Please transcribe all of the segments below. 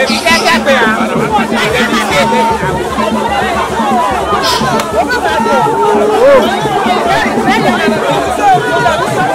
Baby, get that bear. Oh.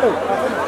Oh,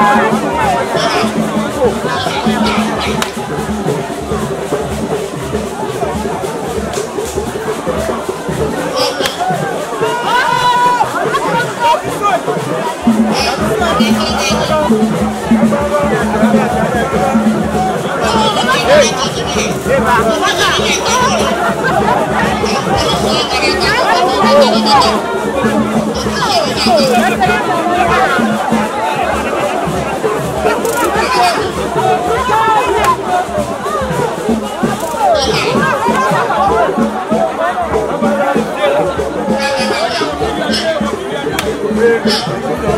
Hey! Negra.